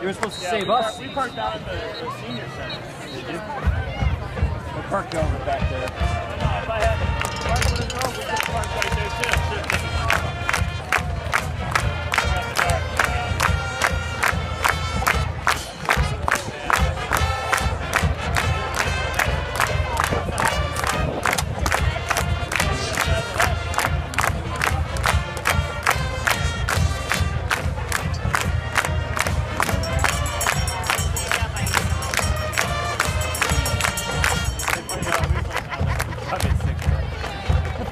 you were supposed to yeah, save we us. Park, we parked out at the, the senior center. Did you? We parked over back there.